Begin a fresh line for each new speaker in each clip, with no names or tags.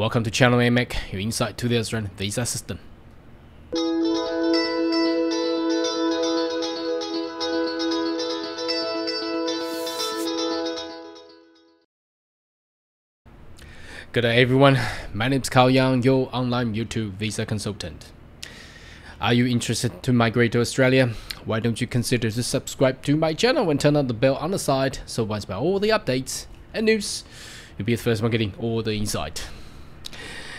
Welcome to Channel AMEC, your insight to the Australian visa system. Good day everyone, my name is Carl Young, your online YouTube visa consultant. Are you interested to migrate to Australia? Why don't you consider to subscribe to my channel and turn on the bell on the side so once by all the updates and news, you'll be the first one getting all the insight.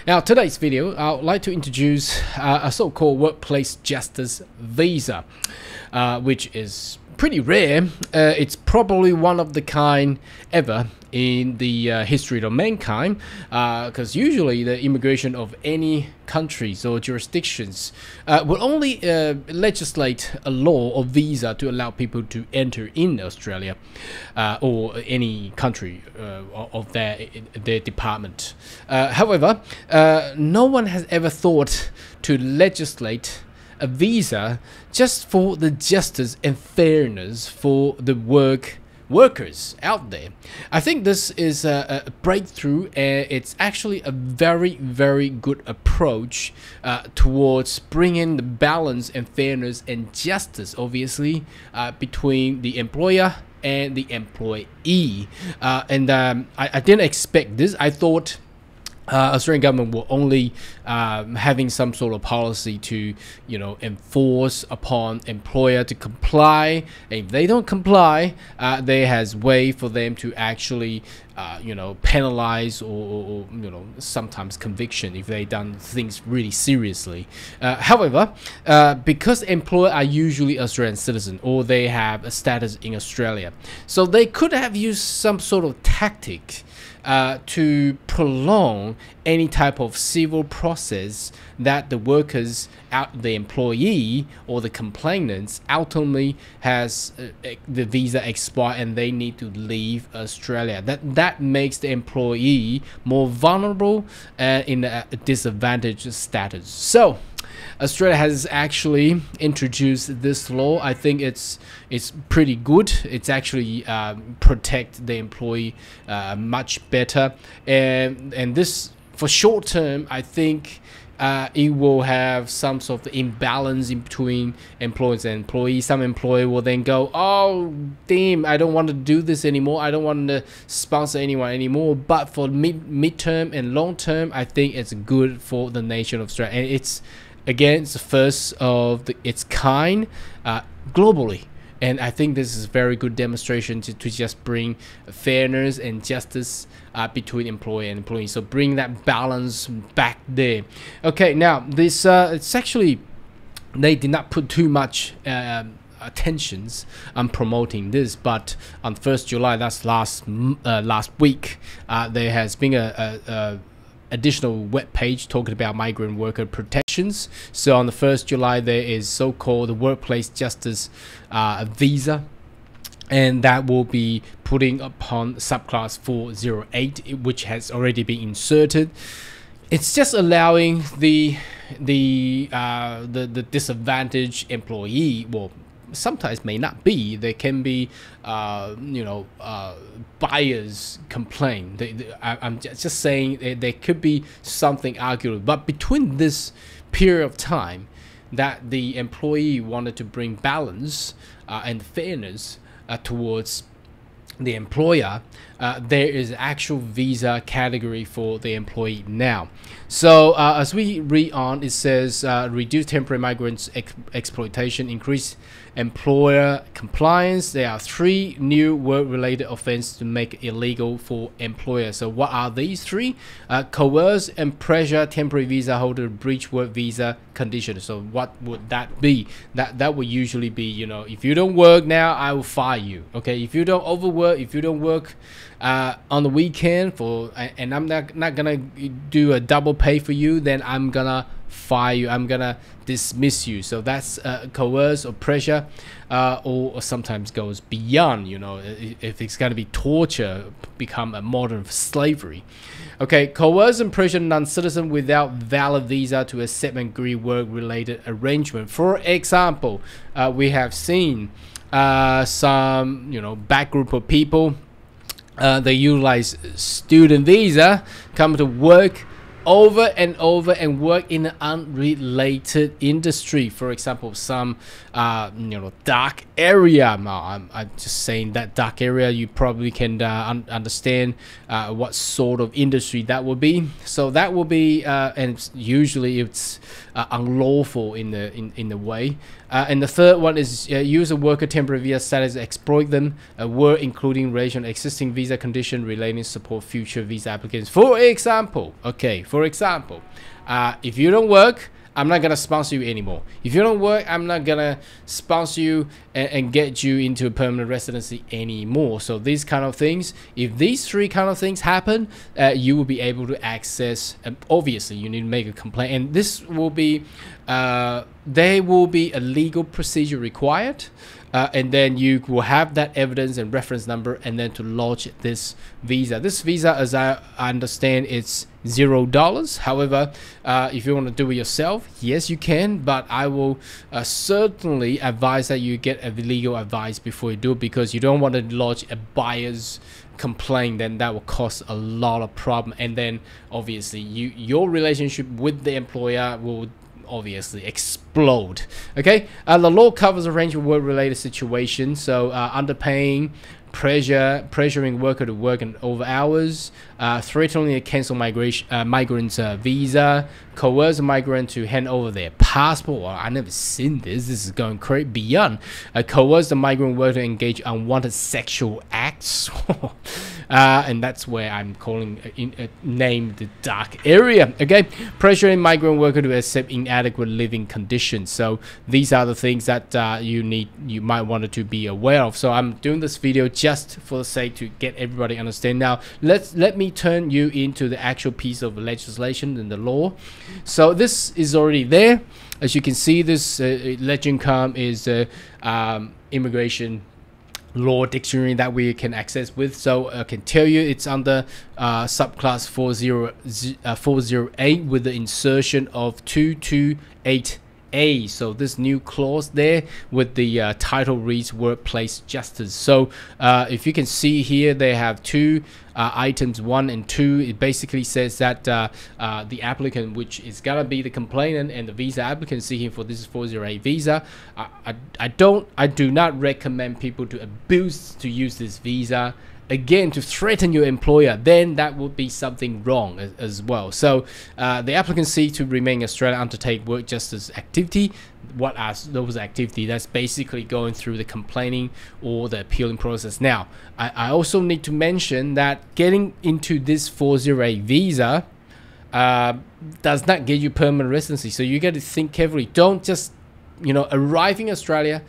Now, today's video, I would like to introduce uh, a so-called workplace justice visa, uh, which is pretty rare. Uh, it's probably one of the kind ever in the uh, history of mankind because uh, usually the immigration of any countries or jurisdictions uh, will only uh, legislate a law or visa to allow people to enter in Australia or any country of their their department. however, no one has ever thought to legislate a visa just for the justice and fairness for the work workers out there. I think this is a, a breakthrough and it's actually a very, very good approach uh, towards bringing the balance and fairness and justice, obviously, uh, between the employer and the employee. Uh, and um, I, I didn't expect this. I thought uh, Australian government will only um, having some sort of policy to, you know, enforce upon employer to comply. if they don't comply, uh, there has way for them to actually, uh, you know, penalize or, or, you know, sometimes conviction if they done things really seriously. Uh, however, uh, because employer are usually Australian citizen or they have a status in Australia, so they could have used some sort of tactic uh, to prolong any type of civil process that the workers out the employee or the complainants ultimately has uh, the visa expire and they need to leave Australia. That that makes the employee more vulnerable uh, in a disadvantaged status. So Australia has actually introduced this law. I think it's it's pretty good. It's actually um, protect the employee uh, much better, and and this for short term, I think. Uh, it will have some sort of imbalance in between employees and employees. Some employee will then go, "Oh, damn! I don't want to do this anymore. I don't want to sponsor anyone anymore." But for mid midterm and long term, I think it's good for the nation of Australia, and it's again it's the first of the, its kind uh, globally and I think this is a very good demonstration to, to just bring fairness and justice uh, between employee and employee. So bring that balance back there. Okay, now this uh, it's actually they did not put too much uh, attentions on promoting this, but on 1st July, that's last uh, last week, uh, there has been a, a, a additional web page talking about migrant worker protections. So on the 1st July, there is so-called the workplace justice uh, visa and that will be putting upon subclass 408 which has already been inserted it's just allowing the the uh, the, the disadvantaged employee well sometimes may not be. There can be, uh, you know, uh, buyers complain. They, they, I, am just saying there could be something arguable. But between this period of time that the employee wanted to bring balance uh, and fairness uh, towards the employer, uh, there is actual visa category for the employee now. So uh, as we read on, it says uh, reduce temporary migrants ex exploitation, increase employer compliance. There are three new work-related offenses to make illegal for employers. So what are these three? Uh, coerce and pressure temporary visa holder breach work visa conditions. So what would that be? That that would usually be, you know, if you don't work now, I will fire you. Okay, if you don't overwork, if you don't work uh, on the weekend for, and I'm not not gonna do a double pay for you, then I'm gonna fire you. I'm gonna dismiss you. So that's uh, coerce or pressure, uh, or, or, sometimes goes beyond. You know, if it's gonna be torture, become a modern slavery. Okay, coerce and pressure non-citizen without valid visa to accept and agree work-related arrangement. For example, uh, we have seen uh, some you know back group of people. Uh, they utilize student visa, come to work over and over and work in an unrelated industry. For example, some uh, you know dark area. I'm, I'm just saying that dark area. You probably can uh, un understand uh, what sort of industry that will be. So that will be, uh, and usually it's uh, unlawful in the in in the way. Uh, and the third one is use a worker temporary visa status exploit them. work including relation existing visa condition relating support future visa applicants. For example, okay for example, uh, if you don't work, I'm not gonna sponsor you anymore. If you don't work, I'm not gonna sponsor you and, and, get you into a permanent residency anymore. So these kind of things, if these three kind of things happen, uh, you will be able to access. Um, obviously, you need to make a complaint, and this will be, uh, there will be a legal procedure required uh, and then you will have that evidence and reference number and then to launch this visa this visa as i understand it's zero dollars. However uh, if you want to do it yourself yes you can but i will uh, certainly advise that you get a legal advice before you do it because you don't want to lodge a buyer's complaint then that will cause a lot of problem. And then obviously you your relationship with the employer will obviously explode. Okay, uh, the law covers a range of work-related situations, so uh, underpaying, pressure, pressuring worker to work in over hours, uh, threatening to cancel migration, uh, migrants' uh, visa, coerce a migrant to hand over their passport. Well, I never seen this. This is going crazy beyond. Uh, coerce the migrant worker to engage unwanted sexual acts. uh, and that's where I'm calling uh, in, uh, name the dark area. Okay, pressuring migrant worker to accept inadequate living conditions. So these are the things that uh, you need, you might want to be aware of. So I'm doing this video just for the sake to get everybody understand. Now let's let me turn you into the actual piece of legislation and the law. So this is already there. As you can see, this uh, LEGENDcom is uh, um, immigration law dictionary that we can access with. So I can tell you it's under uh, subclass 40, uh, 408 with the insertion of 228 a. So this new clause there with the uh, title reads workplace justice. So uh, if you can see here, they have two uh, items one and two. It basically says that uh, uh, the applicant, which is gonna be the complainant and the visa applicant seeking for this 408 visa, I, I, I don't, I do not recommend people to abuse to use this visa again to threaten your employer, then that would be something wrong as, as well. So uh, the applicant to remain Australia to undertake work justice activity. What are those activity? That's basically going through the complaining or the appealing process. Now, I, I also need to mention that getting into this 408 visa uh, does not give you permanent residency. So you got to think carefully. Don't just, you know, arrive in Australia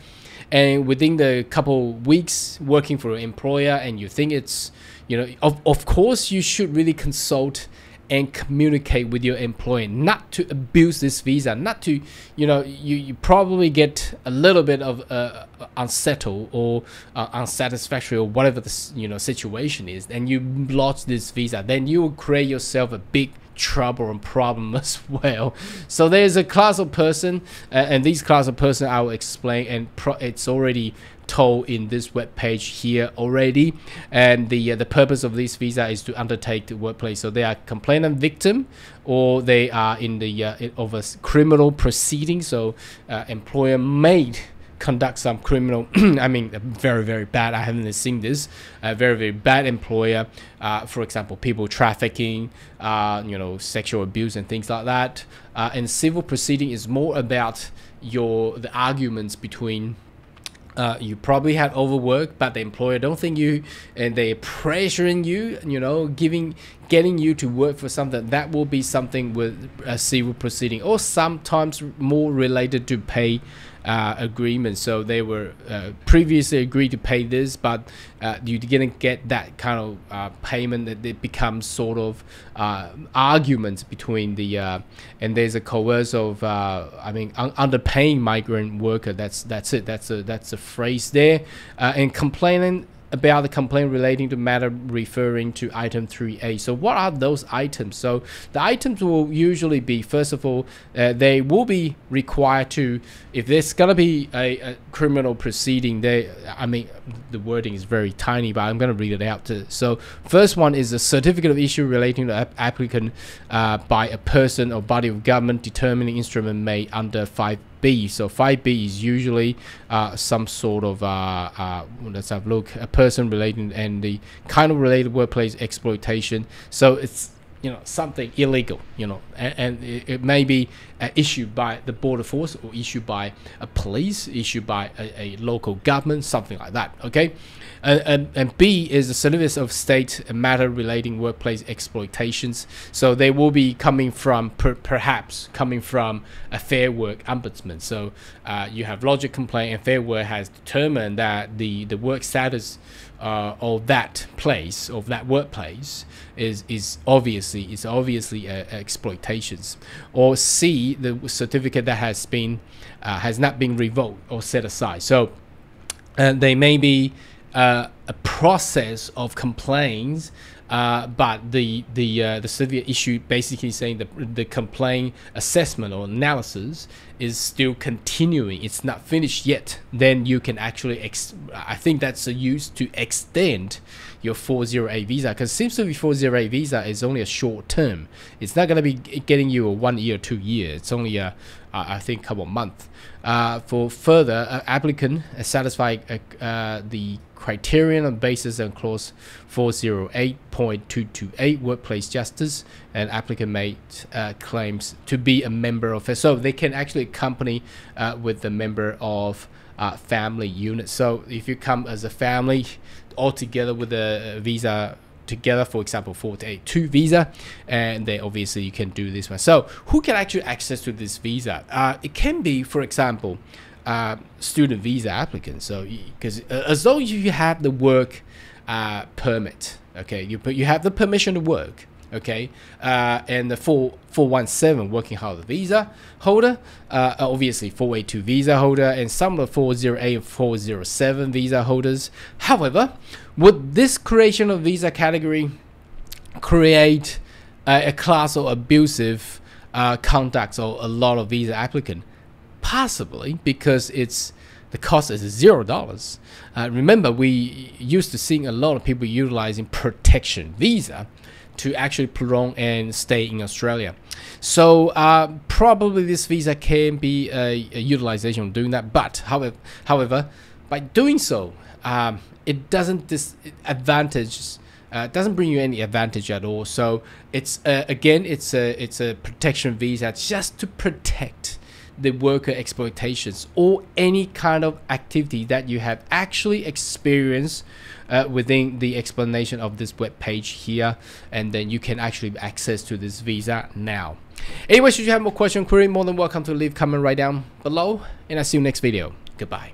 and within the couple weeks working for an employer and you think it's you know of, of course you should really consult and communicate with your employer not to abuse this visa not to you know you, you probably get a little bit of uh, unsettled or uh, unsatisfactory or whatever the you know situation is and you lodge this visa. Then you will create yourself a big trouble and problem as well. So there's a class of person, uh, and these class of person I will explain, and it's already told in this web page here already. And the uh, the purpose of this visa is to undertake the workplace. So they are complainant victim, or they are in the uh, of a criminal proceeding. So uh, employer made conduct some criminal i mean very very bad i haven't seen this a very very bad employer uh, for example people trafficking uh, you know sexual abuse and things like that. Uh, and civil proceeding is more about your the arguments between uh, you probably had overwork, but the employer don't think you, and they're pressuring you, you know, giving, getting you to work for something that will be something with a civil proceeding, or sometimes more related to pay uh, agreement. So they were uh, previously agreed to pay this, but uh, you didn't get that kind of uh, payment. That it becomes sort of uh, arguments between the uh, and there's a coerce of I mean un underpaying migrant worker. That's that's it. That's a that's a phrase there. and complaining about the complaint relating to matter referring to item 3A. So what are those items? So the items will usually be, first of all, uh, they will be required to, if there's going to be a, a, criminal proceeding, they, I mean, the wording is very tiny, but I'm going to read it out. To, so first one is a certificate of issue relating to applicant uh, by a person or body of government determining instrument made under 5 B. So 5B is usually uh, some sort of, uh, uh, let's have a look, a person related and the kind of related workplace exploitation. So it's you know something illegal you know and, and it, it, may be uh, issued by the border force or issued by a police issued by a, a local government something like that okay and, and, and B is the service of state matter relating workplace exploitations. So they will be coming from per, perhaps coming from a fair work ombudsman. So uh, you have logic complaint and fair work has determined that the, the work status uh, of that place of that workplace is is obviously is obviously uh, exploitations. Or C the certificate that has been uh, has not been revoked or set aside. So uh, they may be uh, a process of complaints, uh, but the the uh, the severe issue basically saying the the complaint assessment or analysis is still continuing. It's not finished yet. Then you can actually ex- I think that's used to extend your 408 visa because seems to be 408 visa is only a short term. It's not gonna be getting you a one year, two year. It's only a I think couple of months. Uh, for further, uh, applicant satisfy uh, uh, the criterion on basis on clause 408.228 workplace justice and applicant made uh, claims to be a member of so they can actually accompany uh, with the member of uh, family unit. So if you come as a family all together with a visa together for example 482 visa and then obviously you can do this one. So who can actually access to this visa? Uh, it can be for example uh, student visa applicants. So because uh, as long as you have the work uh, permit, okay, you you have the permission to work, okay, uh, and the 4 417 working holiday visa holder, uh, obviously 482 visa holder, and some of the 408 and 407 visa holders. However, would this creation of visa category create a class of abusive conducts or a lot of visa applicant? Possibly because it's the cost is zero dollars. Uh, remember, we used to seeing a lot of people utilizing protection visa to actually prolong and stay in Australia. So uh, probably this visa can be a, a, utilization of doing that. But however, however, by doing so, um, it doesn't disadvantage. Uh, doesn't bring you any advantage at all. So it's uh, again, it's a it's a protection visa just to protect the worker exploitations or any kind of activity that you have actually experienced uh, within the explanation of this web page here and then you can actually access to this visa now. Anyway should you have more question query more than welcome to leave comment right down below and i'll see you next video. Goodbye